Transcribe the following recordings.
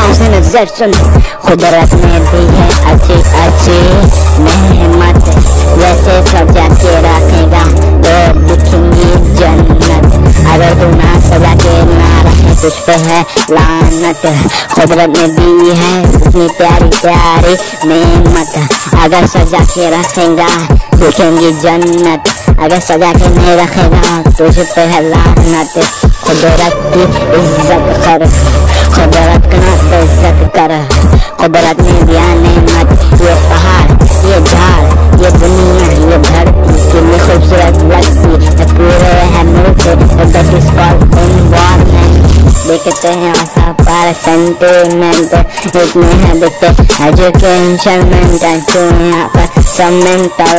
अच्छे नज़र सुन कुदरत में भी है अच्छी अच्छी मेहमत वैसे सजा के रखेगा तो दिखेंगी जन्नत अगर तू ना सजा के ना रखे तुझ पे है लानत कुदरत में भी है इतनी प्यारी प्यारी मेहमत अगर सजा के रखेगा दिखेंगी जन्नत अगर सजा के नहीं रखेगा तुझ पे लानत कुदरत की इज़्ज़त कर कुदरत का इज़्ज़त कर कुदरत ने दिया नेमत, ये पहाड़, ये झाड़, ये दुनिया, ये धरती कितनी खूबसूरत लगती है। पूरे है मुल्क देखते हैं पर सेंटिमेंट इतने हैं देखते एजुकेशन मेंटल तो यहाँ पर सब मेंटल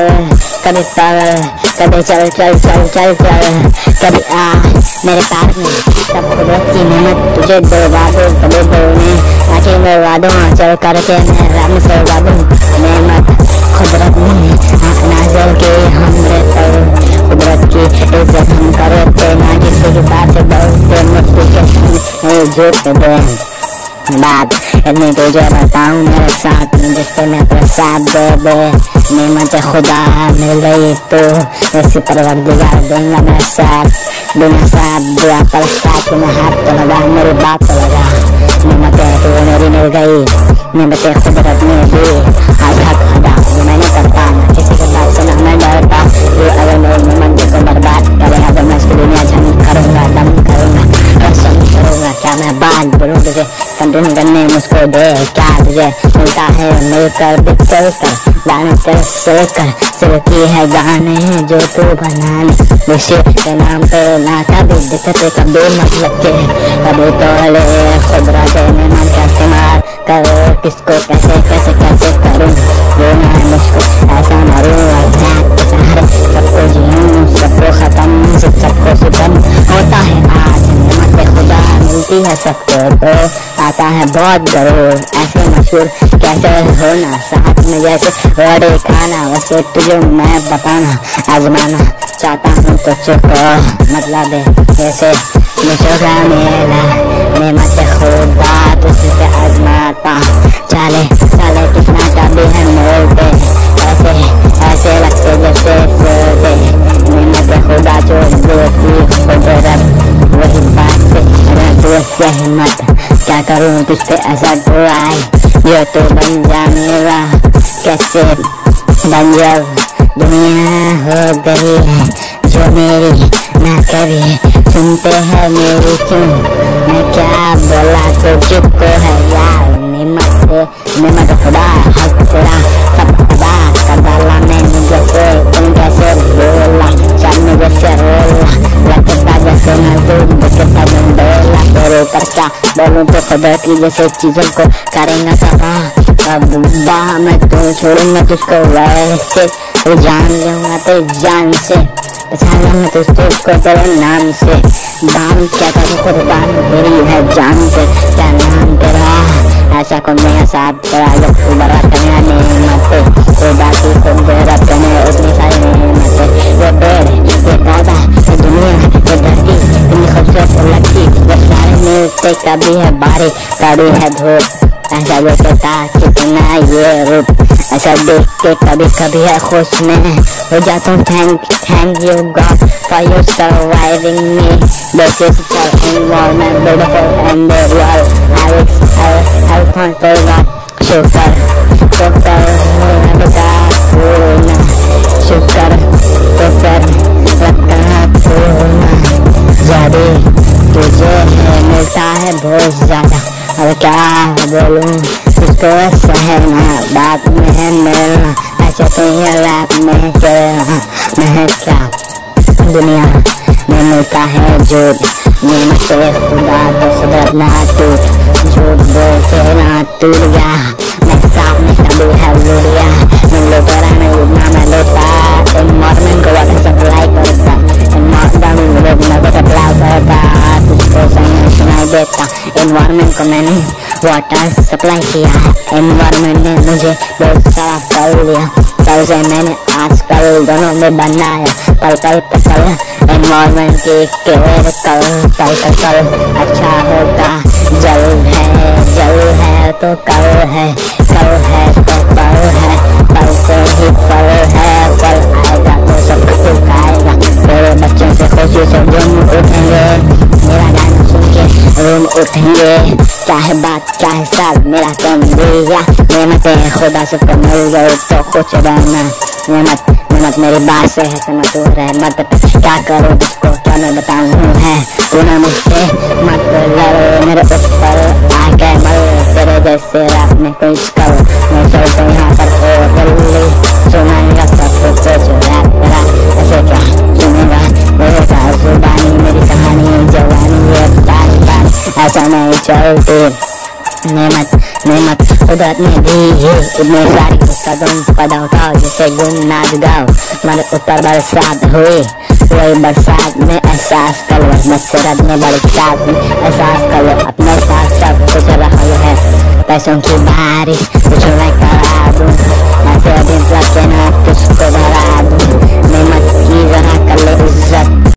कभी चल कभी चल चल चल चल चल कभी आ मेरे पास में सब कुदरत की मेहनत तुझे दो दो कभी बोलने आके मैं वादों चल करके मैं रब से वादों मेहनत कुदरत ने नाजल के हमरे तर कुदरत की इज़्ज़त हम करते ना किसी की बात बोलते मुझको के जोते दे बात। इतनी तुझे बताऊँ मेरे साथ में जिससे मैं प्रसाद दे दे। नेमत खुदा मिल गई तो ऐसी परवरदिगार देंगे मैं साथ, बिना साथ दिया पर साथ में हाथ तो लगा, मेरी बात तो लगा। नेमत तो मेरी मिल गई नेमत कुदरत में भी आज तुझे कंटिन्यू करने मुझको दे, क्या तुझे मिलता है? मिलकर बिकल कर दाना कर सोकर सिलकी है गाने हैं जो तू बनाने। विषय के नाम पे ना कभी दिक्कत कभी मतलब के कभी तो ले खुदरा के मेहमान का इस्तेमाल करो? किसको कैसे कैसे कैसे करूँ? वो ना मुझको ऐसा मारूँ सहारे। सबको जीऊँ, सबको खत्म सबको होता है आज नियमत खुदा मिलती है सबको तो आता है बहुत ज़रूर। ऐसे मशहूर कैसे होना? साथ में जैसे बड़े खाना, वैसे तुझे मैं बताना, आजमाना चाहता हूँ तो चुप मतलब जैसे मुझे मेला खुदा आजमाता। चले चले कितना कभी है ऐसे ऐसे लगते जैसे खुदा जो देती कुदरत वही बात से तू क्या करूँ तुझ पे ऐसा बुराई ये तो बन जा मेरा कैसे बन जाओ दुनिया हो गई है जो मेरी ना कभी सुनते हैं मेरी क्यों मैं क्या बोला तो चुप को है यार निमत से निमत खुदा हक तेरा बोलूँ तो खुदा की जैसे चीज़ों को करेंगे मैं तो छोड़ूँगा तुझको, वैसे तो जान लूँगा तो जान से। पहचाना तुझको, उसको तेरे नाम से। दान क्या करूँ कुर्बान मेरी है जान से। क्या नाम तेरा? ऐसा को मेरा साथ तेरा जो तू बड़ा करना नेमत तो बाकी को तेरा करने उतनी सारी नेमत ये पेड़ ये पौधा मिलते कभी है बारिश कभी है धूप ऐसा देखता कितना ये रूप ऐसा देख के कभी कभी है खुश में हो जाता हूँ thank thank you God for you surviving me this is the environment beautiful and the world I will I will thank for God शुक्र शुक्र ज़्यादा अब क्या बोलूँ? इसको सहना, बात में है मिलना, ऐसे तो ये रैप में करना मैं क्या दुनिया में मिलता है झूठ? नियमत से खुदा तो सुधरना टूट, झूठ बोलते ना टूट गया। मैं सामने कभी है लुड़िया मैं लुटेरा मैं उड़ना मैं लेता इन्वायरमेंट को वाटर वाटर सप्लाई किया है एनवायरमेंट ने मुझे बहुत सारा फल दिया। कल से मैंने आजकल दोनों में बनाया। पल कल पल एनवायरमेंट के केयर कल कल कल कल अच्छा होता। जल है जल है तो कल है। रूम उठिए। क्या है बात, क्या है सब मेरा कम दिया। खुदा से तो मिल गई तो कुछ रहना नियमत नियमत मेरी बात से है समझ हो रहमत क्या करो जिसको क्या मैं बताऊँ? है तूने मुझसे मत लड़ो मेरे ऊपर आके मर। तेरे जैसे रात में कोई चलती नेमत नेमत कुदरत ने दी है इतने सारी कदम पदा उठाओ जिसे नाच गाओ मगर ऊपर बरसात हुई वही बरसात में एहसास कर लो मच्छरत में बरसात में एहसास कर लो अपने साथ सब कुछ रहा है पैसों की बारिश